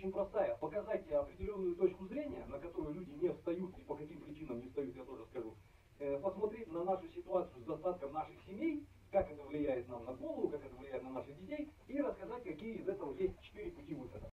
очень простая. Показать определенную точку зрения, на которую люди не встают и по каким причинам не встают, я тоже скажу. Э, посмотреть на нашу ситуацию с достатком наших семей, как это влияет нам на голову, как это влияет на наших детей, и рассказать, какие из этого есть четыре.